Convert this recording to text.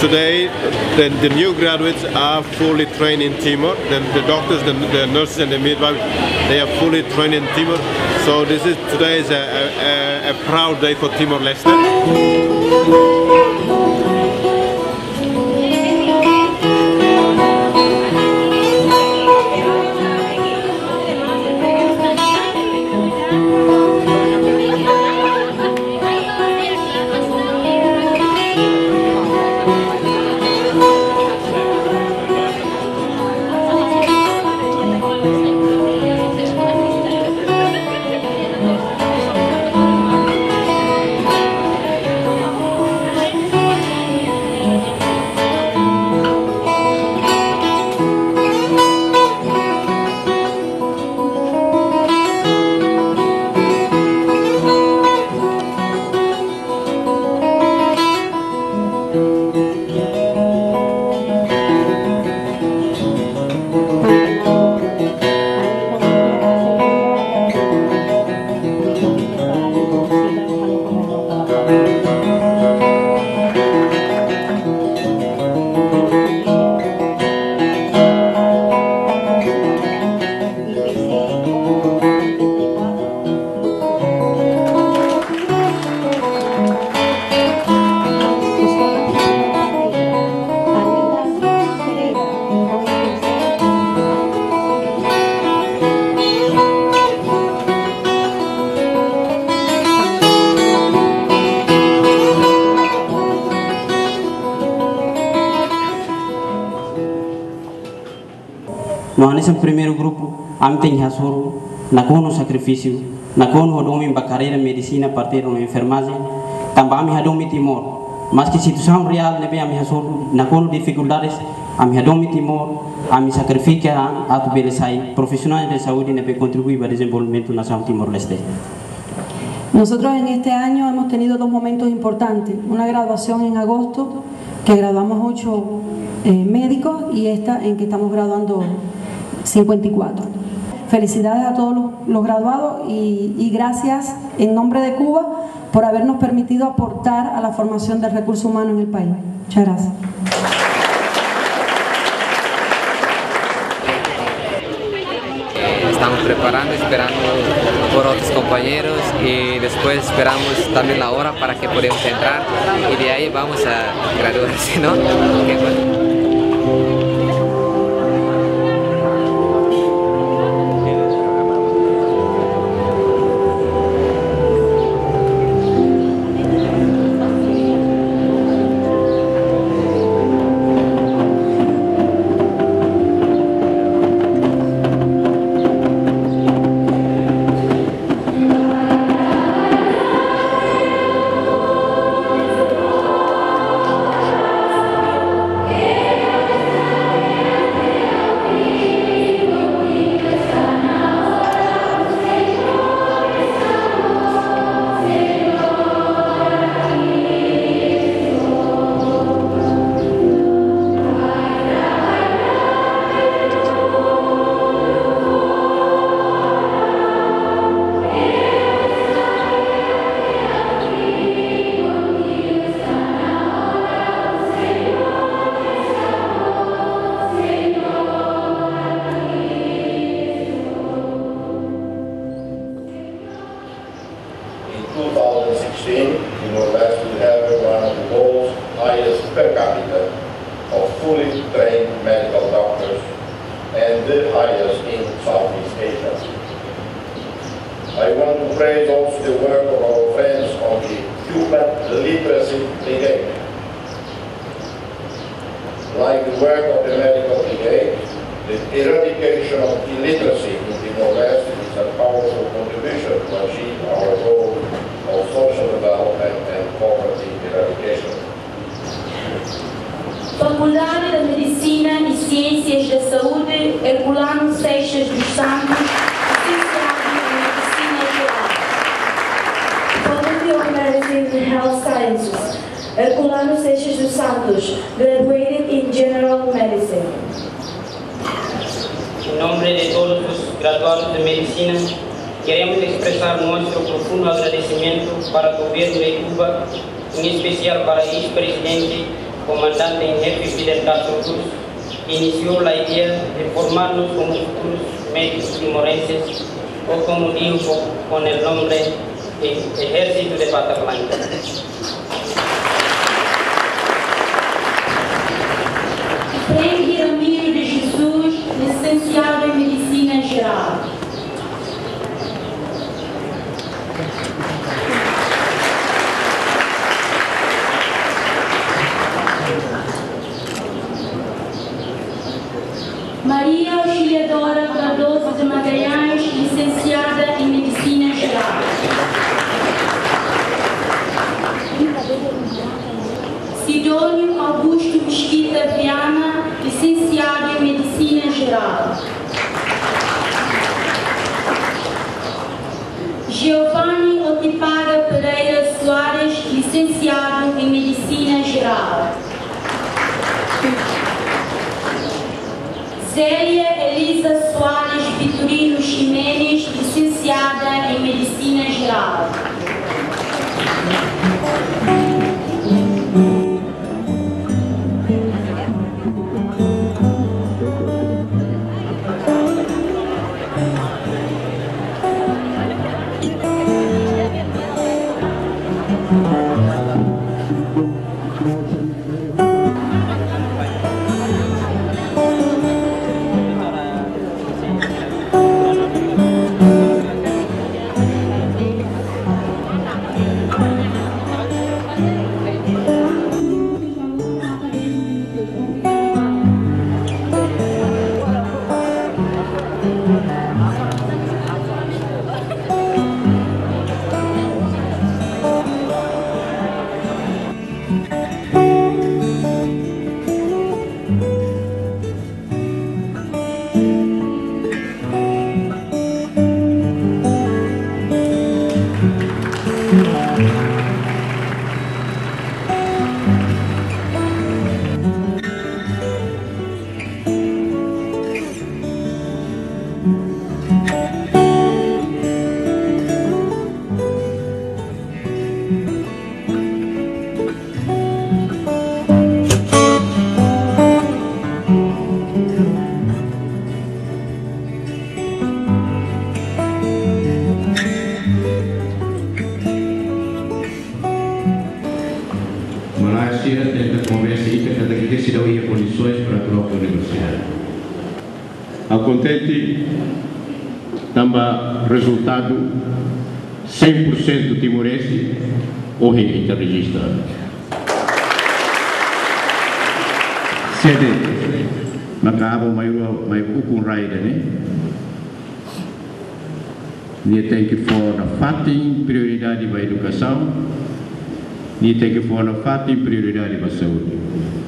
Today, the, the new graduates are fully trained in Timor. The, the doctors, the, the nurses, and the midwives, they are fully trained in Timor. So this is today is a, a, a proud day for Timor Leste. No nesse primeiro grupo, am tem hasuru, na kono sacrifício, na kono hodomi ba carreira medicina partir na enfermagem, também ami hadomi timor. Mas que situação real nebe ami hasuru, na kono dificuldades, ami hadomi timor, ami sacrifica atu belesai, profissionais de saúde nebe contribuir para o desenvolvimento nacional Timor-Leste. Nosotros en este año hemos tenido dos momentos importantes. Una graduación en agosto, que graduamos ocho eh, médicos, y esta en que estamos graduando 54. Felicidades a todos los, graduados y, gracias en nombre de Cuba por habernos permitido aportar a la formación del recurso humano en el país. Muchas gracias. estamos preparando, esperando por otros compañeros y después esperamos también la hora para que podamos entrar y de ahí vamos a graduarse, ¿no? Que bueno. 2016, Timor-Leste will have one of the world's highest per capita of fully trained medical doctors and the highest in Southeast Asia. I want to praise also the work of our friends on the Human Literacy Brigade. Like the work of the Medical Brigade, the eradication of illiteracy in Timor-Leste is a powerful contribution to achieve our goal Faculdade da Medicina e Ciências da Saúde, Herculano Seixas dos Santos, licenciado em Medicina Geral. Faculty of Medicine and Health Sciences, Herculano Seixas dos Santos, graduated in General Medicine. En nombre de todos los graduados de medicina, queremos expresar nuestro profundo agradecimiento para el gobierno de Cuba em especial para o ex-presidente, comandante em jefe Fidel Castro Cruz, iniciou a ideia de formarnos como futuros médicos timorenses, ou como digo com o nome de Ejército de Pata. De Magalhães, licenciada em Medicina Geral. Sidônio Augusto Mesquita Viana, licenciado em Medicina Geral. Giovanni Otipaga Pereira Soares, licenciado em Medicina Geral. Zélia Mm-hmm. Malásia tenta conversa e que se dão condições para a própria universidade. Ao contente, também resultado 100% timorense ou está registrado. Sede, makahabo may may ukong rider né? Dia tem que for na fatin prioridade para a educação, niente che furono fatti in priorità di passaporti.